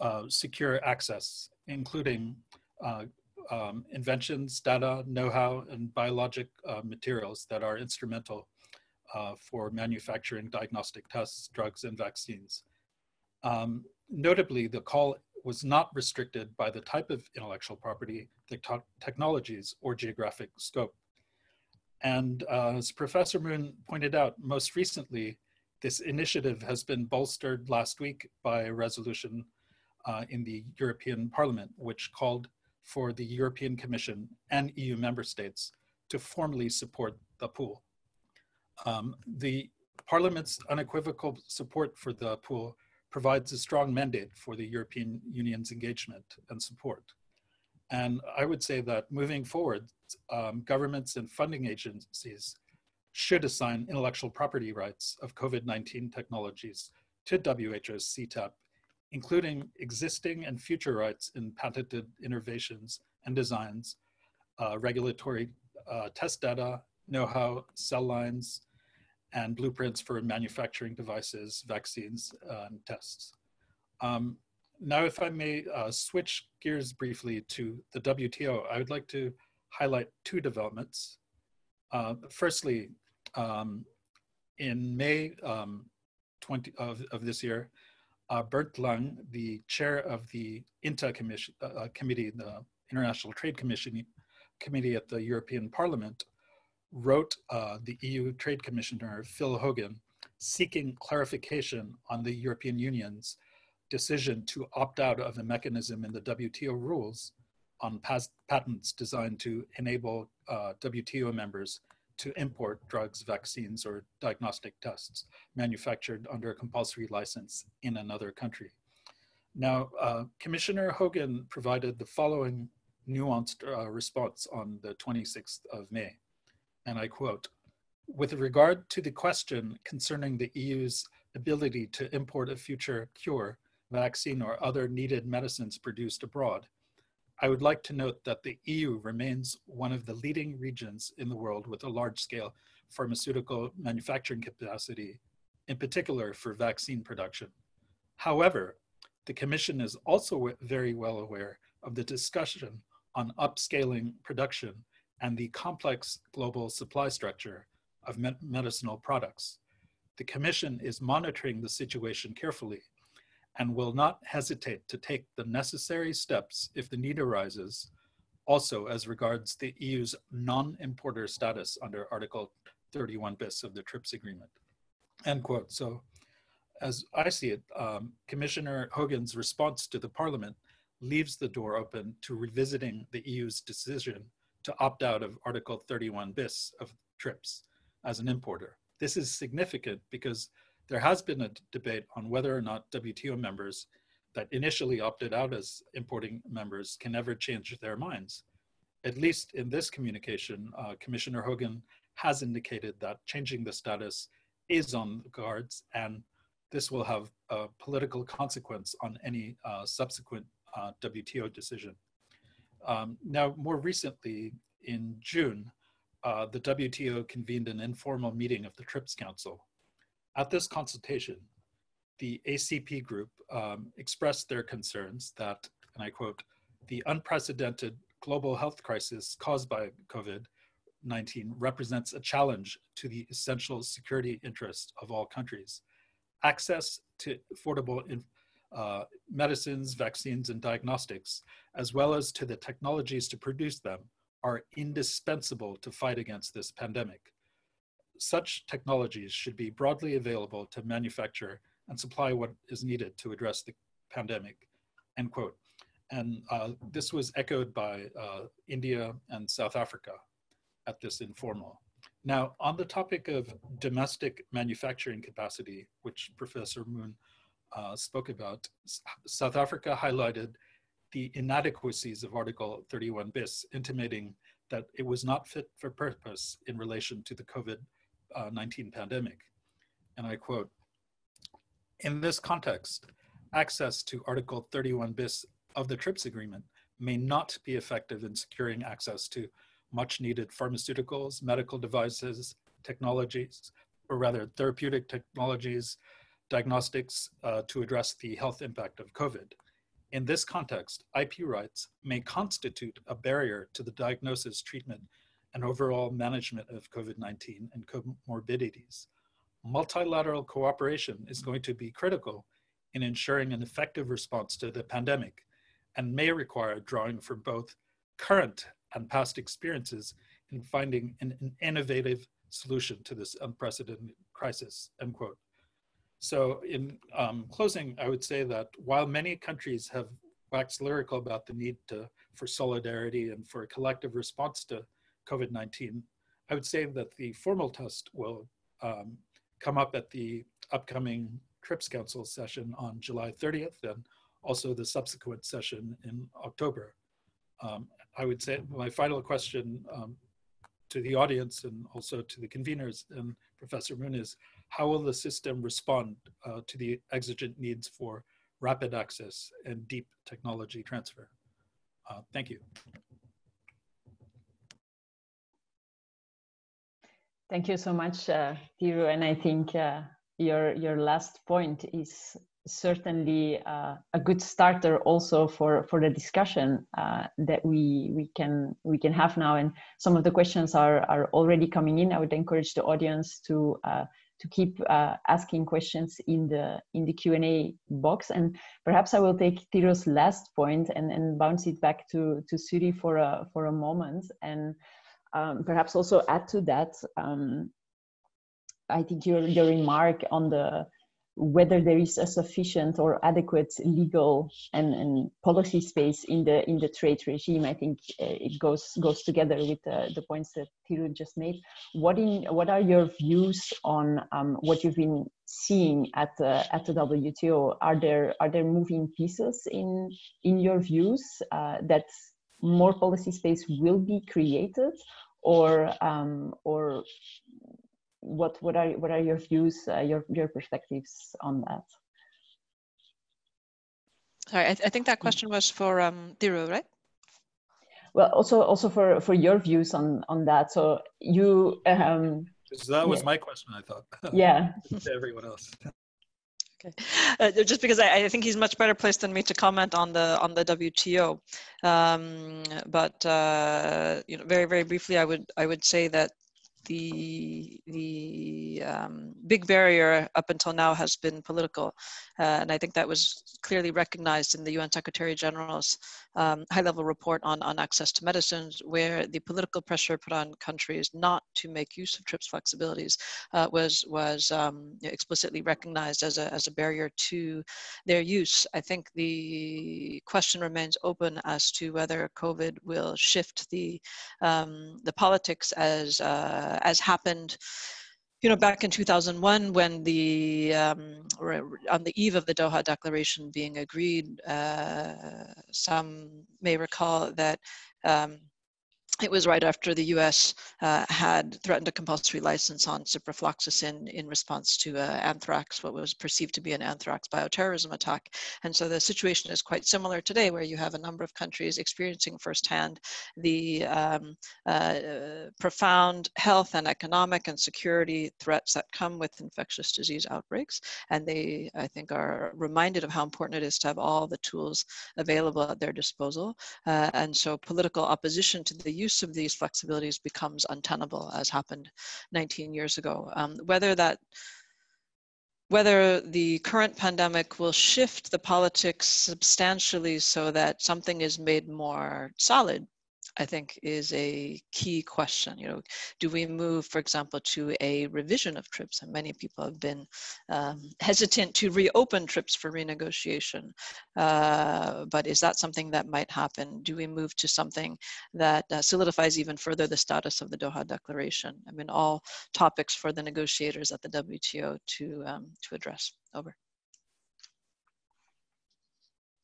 uh, secure access, including uh, um, inventions, data, know-how, and biologic uh, materials that are instrumental uh, for manufacturing diagnostic tests, drugs, and vaccines. Um, notably, the call was not restricted by the type of intellectual property, the technologies, or geographic scope. And uh, as Professor Moon pointed out, most recently, this initiative has been bolstered last week by a resolution uh, in the European Parliament, which called for the European Commission and EU member states to formally support the pool. Um, the Parliament's unequivocal support for the pool provides a strong mandate for the European Union's engagement and support. And I would say that moving forward, um, governments and funding agencies should assign intellectual property rights of COVID-19 technologies to WHO's CTAP, including existing and future rights in patented innovations and designs, uh, regulatory uh, test data, know-how, cell lines, and blueprints for manufacturing devices, vaccines, uh, and tests. Um, now, if I may uh, switch gears briefly to the WTO, I would like to highlight two developments. Uh, firstly, um, in May um, 20 of, of this year, uh, Bernd Lange, the chair of the INTA commission, uh, uh, committee, the International Trade Commission committee at the European Parliament, wrote uh, the EU Trade Commissioner, Phil Hogan, seeking clarification on the European Union's decision to opt out of a mechanism in the WTO rules on patents designed to enable uh, WTO members to import drugs, vaccines, or diagnostic tests manufactured under a compulsory license in another country. Now, uh, Commissioner Hogan provided the following nuanced uh, response on the 26th of May and I quote, with regard to the question concerning the EU's ability to import a future cure, vaccine, or other needed medicines produced abroad, I would like to note that the EU remains one of the leading regions in the world with a large-scale pharmaceutical manufacturing capacity, in particular for vaccine production. However, the Commission is also very well aware of the discussion on upscaling production and the complex global supply structure of medicinal products. The Commission is monitoring the situation carefully and will not hesitate to take the necessary steps if the need arises, also as regards the EU's non-importer status under Article 31 bis of the TRIPS agreement. End quote. So as I see it, um, Commissioner Hogan's response to the Parliament leaves the door open to revisiting the EU's decision to opt out of Article 31 bis of TRIPS as an importer. This is significant because there has been a debate on whether or not WTO members that initially opted out as importing members can ever change their minds. At least in this communication, uh, Commissioner Hogan has indicated that changing the status is on the cards and this will have a political consequence on any uh, subsequent uh, WTO decision. Um, now, more recently, in June, uh, the WTO convened an informal meeting of the TRIPS Council. At this consultation, the ACP group um, expressed their concerns that, and I quote, the unprecedented global health crisis caused by COVID 19 represents a challenge to the essential security interests of all countries. Access to affordable uh, medicines, vaccines, and diagnostics, as well as to the technologies to produce them, are indispensable to fight against this pandemic. Such technologies should be broadly available to manufacture and supply what is needed to address the pandemic, end quote. And uh, this was echoed by uh, India and South Africa at this informal. Now, on the topic of domestic manufacturing capacity, which Professor Moon uh, spoke about, South Africa highlighted the inadequacies of Article 31 bis, intimating that it was not fit for purpose in relation to the COVID-19 uh, pandemic. And I quote, in this context, access to Article 31 bis of the TRIPS agreement may not be effective in securing access to much needed pharmaceuticals, medical devices, technologies, or rather therapeutic technologies, diagnostics uh, to address the health impact of COVID. In this context, IP rights may constitute a barrier to the diagnosis, treatment, and overall management of COVID-19 and comorbidities. Multilateral cooperation is going to be critical in ensuring an effective response to the pandemic and may require drawing from both current and past experiences in finding an, an innovative solution to this unprecedented crisis, end quote. So in um, closing, I would say that while many countries have waxed lyrical about the need to, for solidarity and for a collective response to COVID-19, I would say that the formal test will um, come up at the upcoming TRIPS Council session on July 30th and also the subsequent session in October. Um, I would say my final question um, to the audience and also to the conveners and Professor Moon is, how will the system respond uh, to the exigent needs for rapid access and deep technology transfer? Uh, thank you. Thank you so much, uh, Thiru. And I think uh, your your last point is certainly uh, a good starter also for for the discussion uh, that we we can we can have now. And some of the questions are are already coming in. I would encourage the audience to uh, to keep uh, asking questions in the in the q&a box. And perhaps i will take Thiru's last point and and bounce it back to to Suerie for a for a moment. And um, perhaps also add to that um, i think your your remark on the whether there is a sufficient or adequate legal and, and policy space in the in the trade regime. I think uh, it goes goes together with uh, the points that Thiru just made. What in what are your views on um, what you've been seeing at the at the WTO? Are there are there moving pieces in in your views uh, that more policy space will be created, or um, or what what are what are your views, uh, your your perspectives on that? Sorry, I, th I think that question was for um, Thiru, right? Well, also also for for your views on on that. So you. Um, so that was yeah. my question. I thought. Yeah. [laughs] to everyone else. Okay, uh, just because I, I, think he's much better placed than me to comment on the on the WTO, um, but uh, you know, very very briefly, I would I would say that the the um, big barrier up until now has been political, uh, and I think that was clearly recognized in the UN Secretary General's um, high-level report on, on access to medicines, where the political pressure put on countries not to make use of TRIPS flexibilities uh, was was um, explicitly recognized as a as a barrier to their use. I think the question remains open as to whether COVID will shift the um, the politics as uh, as happened you know, back in 2001, when the um, on the eve of the Doha Declaration being agreed, uh, some may recall that um, it was right after the US uh, had threatened a compulsory license on ciprofloxacin in response to uh, anthrax, what was perceived to be an anthrax bioterrorism attack. And so the situation is quite similar today, where you have a number of countries experiencing firsthand the um, uh, profound health and economic and security threats that come with infectious disease outbreaks. And they, I think, are reminded of how important it is to have all the tools available at their disposal. Uh, and so political opposition to the use use of these flexibilities becomes untenable, as happened 19 years ago. Um, whether that whether the current pandemic will shift the politics substantially so that something is made more solid I think is a key question. You know, do we move, for example, to a revision of TRIPS? And many people have been um, [laughs] hesitant to reopen TRIPS for renegotiation. Uh, but is that something that might happen? Do we move to something that uh, solidifies even further the status of the Doha Declaration? I mean, all topics for the negotiators at the WTO to um, to address. Over.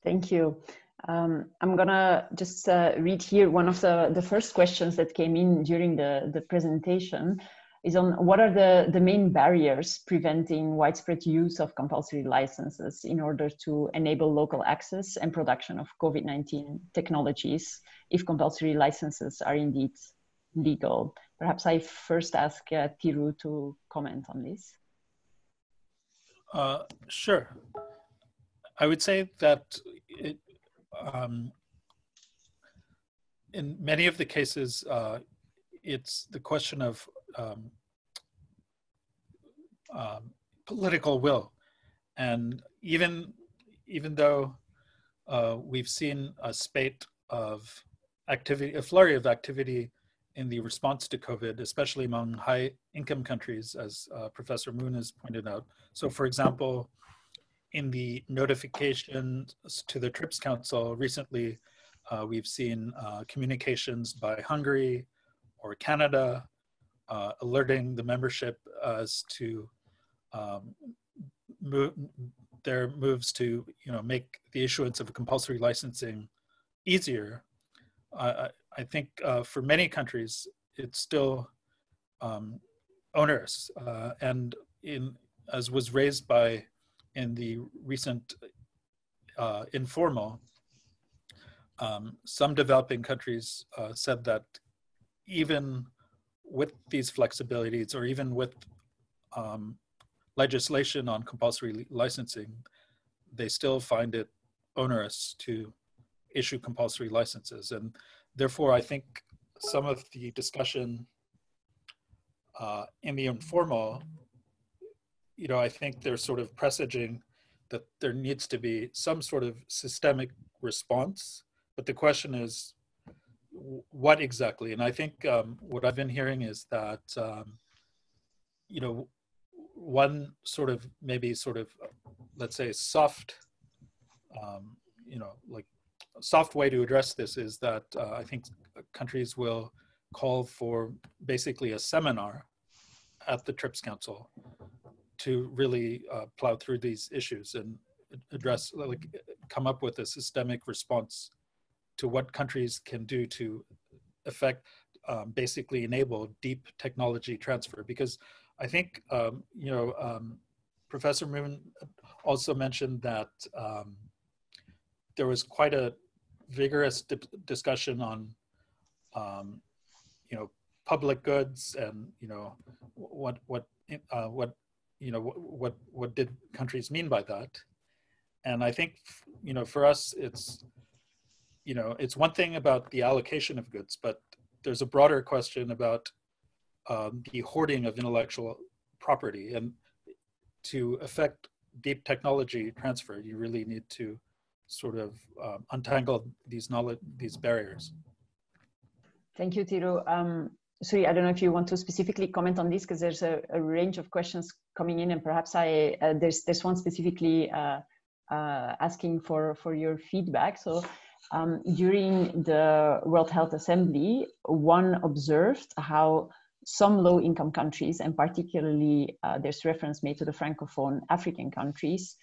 Thank you. Um, I'm gonna just uh, read here one of the, the first questions that came in during the, the presentation is on what are the, the main barriers preventing widespread use of compulsory licenses in order to enable local access and production of COVID-19 technologies if compulsory licenses are indeed legal. Perhaps I first ask uh, Thiru to comment on this. Uh, sure. I would say that it, um, in many of the cases, uh, it's the question of um, um, political will. And even, even though uh, we've seen a spate of activity, a flurry of activity in the response to COVID, especially among high income countries, as uh, Professor Moon has pointed out. So for example, in the notifications to the TRIPS Council recently, uh, we've seen uh, communications by Hungary or Canada uh, alerting the membership as to um, their moves to you know make the issuance of compulsory licensing easier. I, I think uh, for many countries it's still um, onerous, uh, and in as was raised by in the recent uh, informal, um, some developing countries uh, said that even with these flexibilities or even with um, legislation on compulsory licensing, they still find it onerous to issue compulsory licenses. And therefore, I think some of the discussion uh, in the informal you know, I think they're sort of presaging that there needs to be some sort of systemic response. But the question is, what exactly? And I think um, what I've been hearing is that, um, you know, one sort of maybe sort of, let's say, soft, um, you know, like soft way to address this is that uh, I think countries will call for basically a seminar at the TRIPS Council to really uh, plow through these issues and address, like, come up with a systemic response to what countries can do to affect, um, basically enable deep technology transfer. Because I think, um, you know, um, Professor Moon also mentioned that um, there was quite a vigorous di discussion on, um, you know, public goods and you know what what uh, what you know what what did countries mean by that? And i think you know for us it's you know it's one thing about the allocation of goods but there's a broader question about um, the hoarding of intellectual property. And to affect deep technology transfer you really need to sort of um, untangle these knowledge these barriers. Thank you Thiru. Um, sorry, I don't know if you want to specifically comment on this because there's a, a, range of questions coming in, and perhaps I uh, there's there's one specifically uh, uh, asking for for your feedback. So. Um, during the World Health Assembly, one observed how some low income countries, and particularly uh, there's reference made to the Francophone African countries,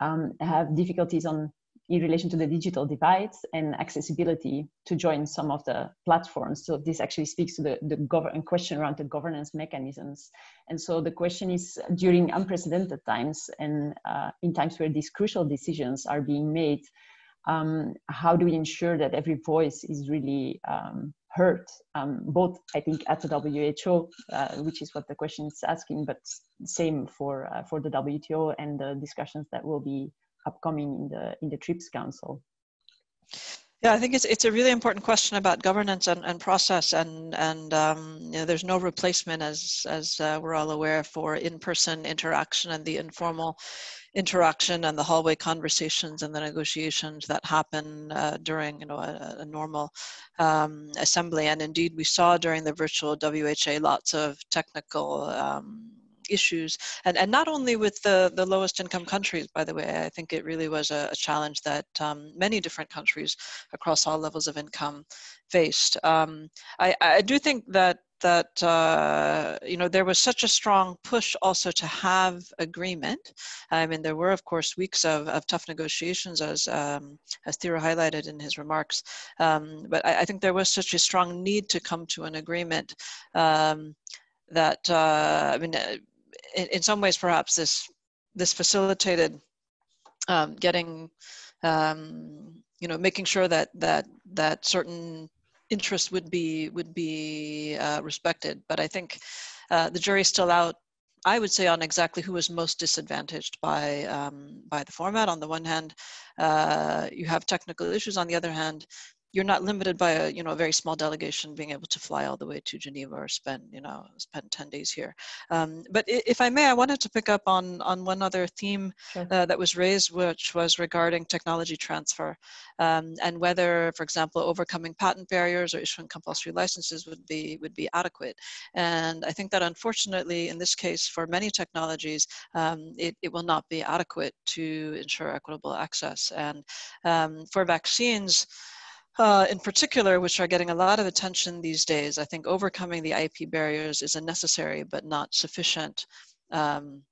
um, have difficulties on in relation to the digital divide and accessibility to join some of the platforms. So this actually speaks to the, the govern question around the governance mechanisms. And so the question is during unprecedented times and uh, in times where these crucial decisions are being made, um, how do we ensure that every voice is really um, heard, um, both I think at the WHO, uh, which is what the question is asking, but same for uh, for the WTO and the discussions that will be upcoming in the in the TRIPS Council. Yeah, I think it's it's a really important question about governance and, and process, and and um, you know, there's no replacement, as as uh, we're all aware, for in-person interaction and the informal interaction and the hallway conversations and the negotiations that happen uh, during you know a, a normal um, assembly. And indeed, we saw during the virtual WHA lots of technical um, issues and, and not only with the, the lowest income countries by the way i think it really was a, a challenge that um, many different countries across all levels of income faced um, I, I do think that that uh, you know there was such a strong push also to have agreement. I mean, there were of course weeks of, of tough negotiations, as um, as Thiru highlighted in his remarks. Um, but I, I, think there was such a strong need to come to an agreement um, that uh, I mean, uh, in, in, some ways, perhaps this this facilitated um, getting um, you know making sure that that that certain interest would be would be uh, respected. But I think uh, the jury's still out. I would say on exactly who was most disadvantaged by um, by the format. On the one hand, uh, you have technical issues. On the other hand, you're not limited by a you know a very small delegation being able to fly all the way to Geneva or spend you know spend 10 days here. Um, but if I may, I wanted to pick up on on one other theme sure. uh, that was raised, which was regarding technology transfer um, and whether, for example, overcoming patent barriers or issuing compulsory licenses would be would be adequate. And I think that unfortunately, in this case, for many technologies, um, it, it will not be adequate to ensure equitable access. And um, for vaccines uh, in particular, which are getting a lot of attention these days, I think overcoming the IP barriers is a necessary but not sufficient um,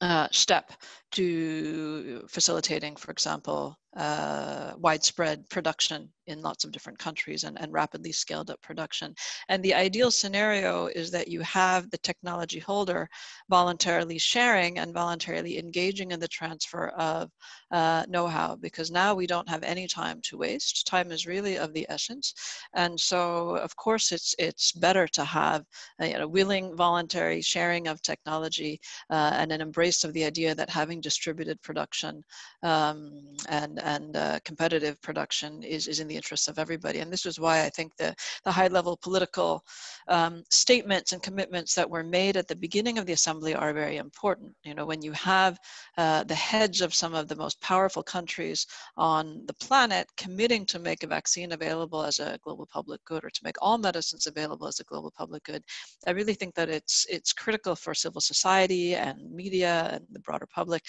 uh, step to facilitating, for example, uh, widespread production in lots of different countries and, and rapidly scaled up production. And the ideal scenario is that you have the technology holder voluntarily sharing and voluntarily engaging in the transfer of uh, know-how because now we don't have any time to waste. Time is really of the essence. And so of course it's, it's better to have a you know, willing voluntary sharing of technology uh, and an embrace of the idea that having distributed production um, and, and uh, competitive production is, is in the interests of everybody. And this is why I think the, the high level political um, statements and commitments that were made at the beginning of the assembly are very important. You know, when you have uh, the heads of some of the most powerful countries on the planet committing to make a vaccine available as a global public good or to make all medicines available as a global public good, I really think that it's, it's critical for civil society and media and the broader public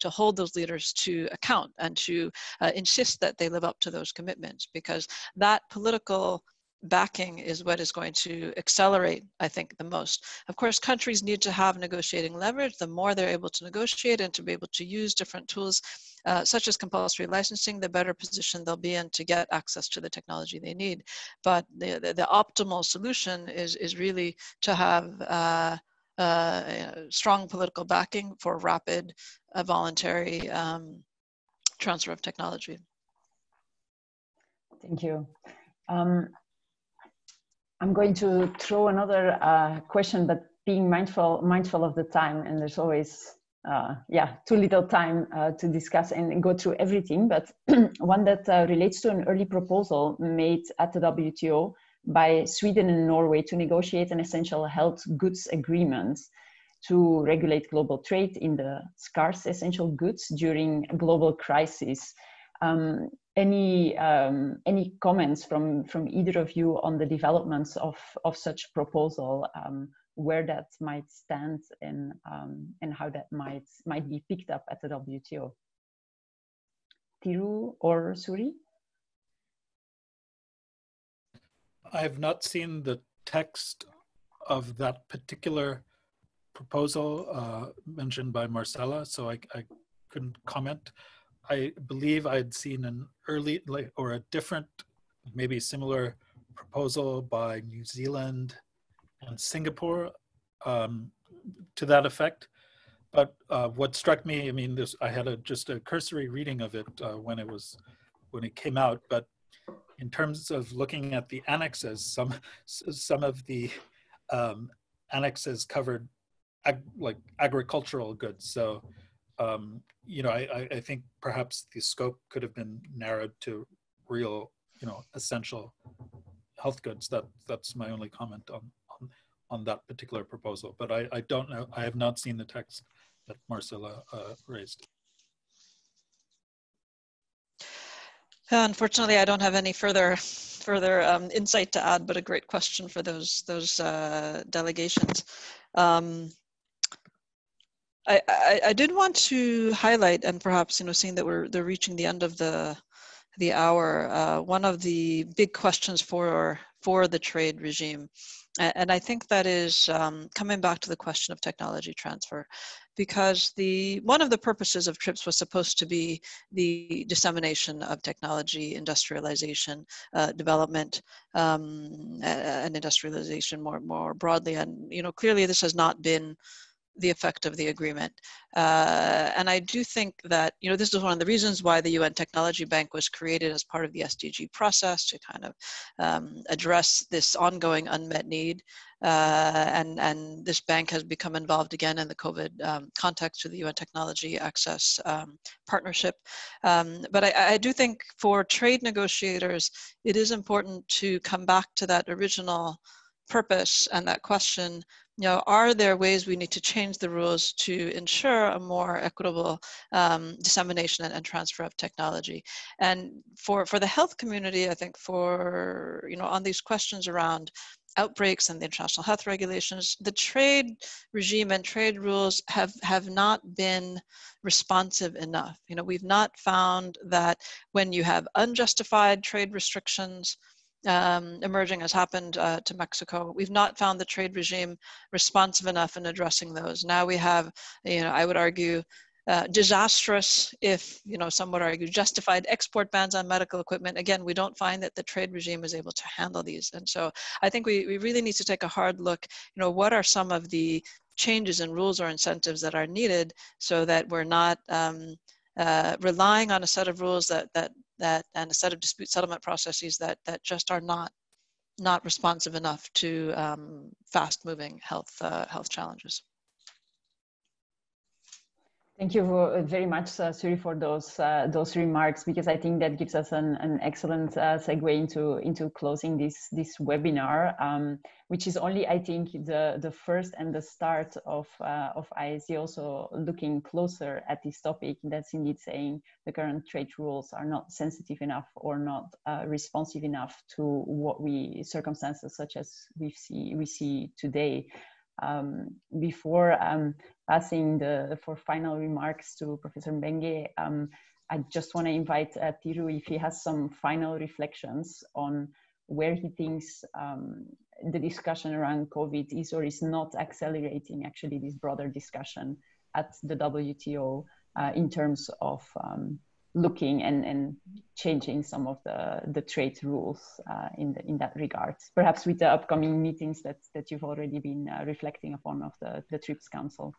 to hold those leaders to account and to uh, insist that they live up to those commitments because that political backing is what is going to accelerate, I think, the most. Of course, countries need to have negotiating leverage. The more they're able to negotiate and to be able to use different tools, uh, such as compulsory licensing, the better position they'll be in to get access to the technology they need. But the, the, the optimal solution is, is really to have uh, strong political backing for rapid uh, voluntary um, transfer of technology. Thank you. Um, I'm going to throw another uh, question, but being mindful mindful of the time, and there's always uh, yeah too little time uh, to discuss and go through everything. But [clears throat] one that uh, relates to an early proposal made at the WTO by Sweden and Norway to negotiate an essential health goods agreement to regulate global trade in the scarce essential goods during a global crisis. Um, any um, any comments from from either of you on the developments of of such proposal, um, where that might stand and um, and how that might might be picked up at the WTO? Thiru or Suerie? I have not seen the text of that particular proposal uh, mentioned by Marcela, so I, I couldn't comment. I believe I'd seen an early like or a different, maybe similar proposal by New Zealand and Singapore um, to that effect. But uh, what struck me, I mean, this I had a just a cursory reading of it uh, when it was when it came out, but in terms of looking at the annexes, some some of the um, annexes covered ag like agricultural goods. So, um, you know, I, I think perhaps the scope could have been narrowed to real, you know, essential health goods. That that's my only comment on on, on that particular proposal. But I, I don't know. I have not seen the text that Marcella uh, raised. Unfortunately, I don't have any further further um, insight to add, but a great question for those those uh, delegations. Um, I, I, I, did want to highlight, and perhaps you know, seeing that we're they're reaching the end of the the hour, uh, one of the big questions for for the trade regime, and I think that is um, coming back to the question of technology transfer because the one of the purposes of TRIPS was supposed to be the dissemination of technology, industrialization, uh, development, um, and industrialization more more broadly. And you know, clearly, this has not been the effect of the agreement. Uh, and I do think that, you know, this is one of the reasons why the UN Technology Bank was created as part of the SDG process to kind of um, address this ongoing unmet need. Uh, and, and this bank has become involved again in the COVID um, context of the UN Technology Access um, Partnership. Um, but I, I do think for trade negotiators, it is important to come back to that original purpose and that question you know, are there ways we need to change the rules to ensure a more equitable um, dissemination and, and, transfer of technology? And for, for the health community, I think for, you know, on these questions around outbreaks and the international health regulations, the trade regime and trade rules have, have not been responsive enough. You know, we've not found that when you have unjustified trade restrictions, um, emerging has happened uh, to Mexico. We've not found the trade regime responsive enough in addressing those. Now we have, you know, I would argue, uh, disastrous, if you know, some would argue, justified export bans on medical equipment. Again, we don't find that the trade regime is able to handle these, and so I think we we really need to take a hard look. You know, what are some of the changes in rules or incentives that are needed so that we're not um, uh, relying on a set of rules that that that and a set of dispute settlement processes that that just are not not responsive enough to um, fast moving health uh, health challenges. Thank you uh, very much, uh, Suerie, for those uh, those remarks because I think that gives us an, an excellent uh, segue into into closing this this webinar, um, which is only I think the the first and the start of uh, of IISD also looking closer at this topic. That's indeed saying the current trade rules are not sensitive enough or not uh, responsive enough to what we circumstances such as we see we see today um, before um, passing the for final remarks to Professor Mbengue, um, I just want to invite uh, Thiru if he has some final reflections on where he thinks um, the discussion around COVID is or is not accelerating actually this broader discussion at the WTO uh, in terms of um, looking and, and changing some of the, the trade rules uh, in, the, in that regard. Perhaps with the upcoming meetings that, that you've already been uh, reflecting upon of the, the TRIPS Council.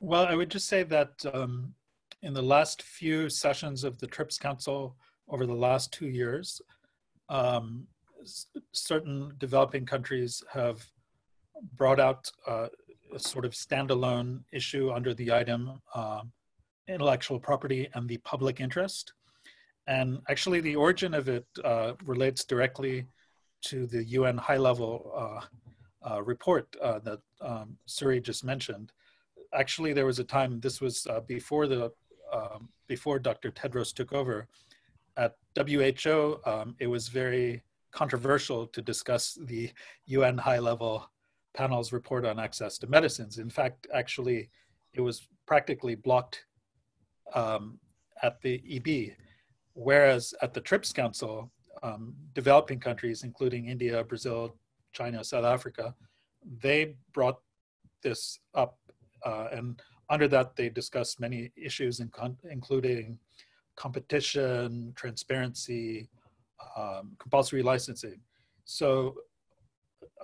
Well, I would just say that um, in the last few sessions of the TRIPS Council over the last two years, um, certain developing countries have brought out uh, a sort of standalone issue under the item um, intellectual property and the public interest. And actually, the origin of it uh, relates directly to the UN high level uh, uh, report uh, that um, Suerie just mentioned. Actually, there was a time, this was uh, before, the, um, before Dr. Tedros took over. At WHO, um, it was very controversial to discuss the UN high level panel's report on access to medicines. In fact, actually, it was practically blocked um, at the EB, whereas at the TRIPS Council, um, developing countries, including India, Brazil, China, South Africa, they brought this up uh, and under that, they discussed many issues, in including competition, transparency, um, compulsory licensing. So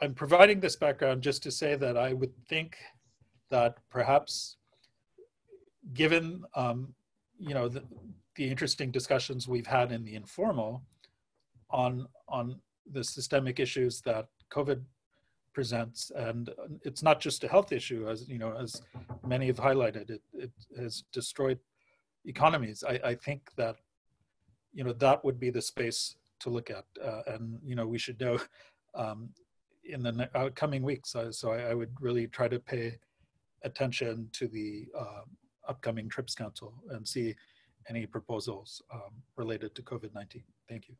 I'm providing this background just to say that I would think that perhaps given um, you know the, the interesting discussions we've had in the informal on on the systemic issues that COVID presents, and it's not just a health issue, as you know, as many have highlighted, it, it has destroyed economies. I, I think that you know that would be the space to look at, uh, and you know we should know um, in the uh, coming weeks. Uh, so I, I, would really try to pay attention to the uh, upcoming TRIPS Council and see any proposals um, related to COVID-19. Thank you.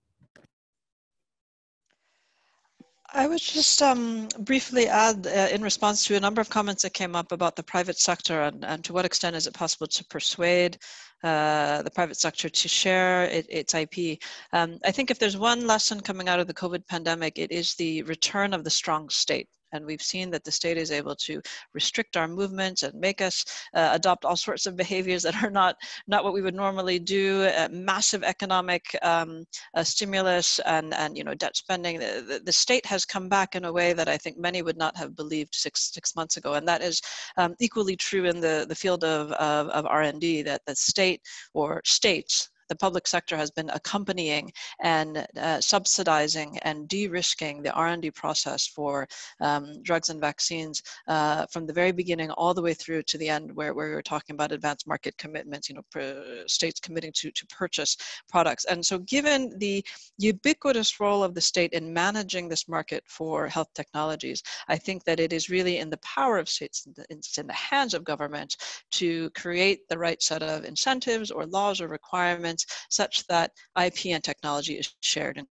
I would just um, briefly add, uh, in response to a number of comments that came up about the private sector and, and to what extent is it possible to persuade uh, the private sector to share it, its IP. Um, I think if there's one lesson coming out of the COVID pandemic, it is the return of the strong state. And we've seen that the state is able to restrict our movements and make us uh, adopt all sorts of behaviors that are not, not what we would normally do. Uh, massive economic um, uh, stimulus and, and you know, debt spending. The, the, the, state has come back in a way that I think many would not have believed six, six months ago. And that is um, equally true in the, the field of, of, of R&D, that the state or states the public sector has been accompanying and uh, subsidizing and de-risking the R&D process for um, drugs and vaccines uh, from the very beginning all the way through to the end where, where we were talking about advanced market commitments, you know, states committing to, to purchase products. And so given the ubiquitous role of the state in managing this market for health technologies, I think that it is really in the power of states, it's in the hands of governments to create the right set of incentives or laws or requirements such that IP and technology is shared.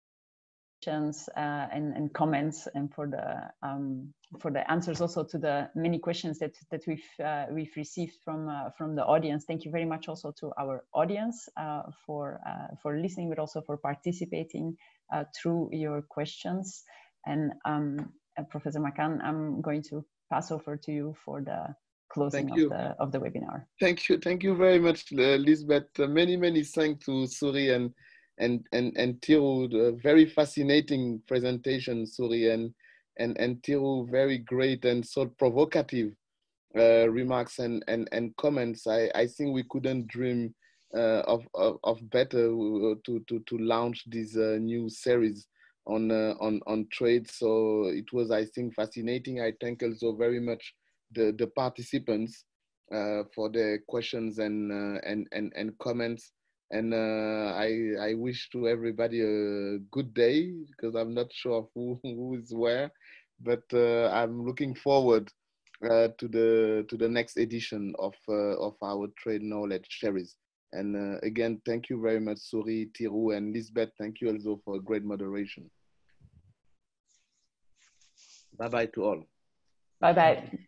Uh, and, and, comments and for the um, for the answers also to the many questions that that we've uh, we've received from uh, from the audience. Thank you very much also to our audience uh, for uh, for listening, but also for participating uh, through your questions. And um, Professor Makane, I'm going to pass over to you for the closing of the, of the webinar. Thank you. Thank you very much, Liesbeth. Uh, many, many thanks to Suerie and, and, and, and Thiru. very fascinating presentation, Suerie, and, and, and Thiru, very great and so provocative uh, remarks and, and, and comments. I, I think we couldn't dream uh, of, of, of, better uh, to, to, to launch this uh, new series on, uh, on, on trade. So it was, I think, fascinating. I thank also very much the, the participants uh, for their questions and, uh, and, and, and comments. And uh, I, I wish to everybody a good day because I'm not sure who, [laughs] who is where, but uh, I'm looking forward uh, to the to the next edition of uh, of our trade knowledge series. And again, thank you very much, Suerie, Thiru, and Liesbeth. Thank you also for great moderation. Bye bye to all. Bye bye.